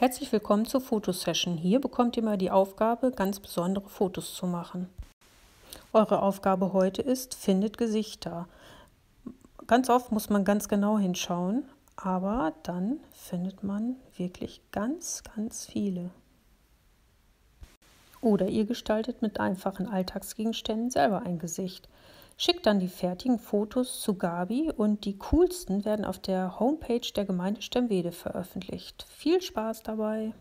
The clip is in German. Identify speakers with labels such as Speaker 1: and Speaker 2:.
Speaker 1: Herzlich willkommen zur Fotosession. Hier bekommt ihr mal die Aufgabe, ganz besondere Fotos zu machen. Eure Aufgabe heute ist, findet Gesichter. Ganz oft muss man ganz genau hinschauen, aber dann findet man wirklich ganz, ganz viele. Oder ihr gestaltet mit einfachen Alltagsgegenständen selber ein Gesicht. Schickt dann die fertigen Fotos zu Gabi und die coolsten werden auf der Homepage der Gemeinde Stemwede veröffentlicht. Viel Spaß dabei!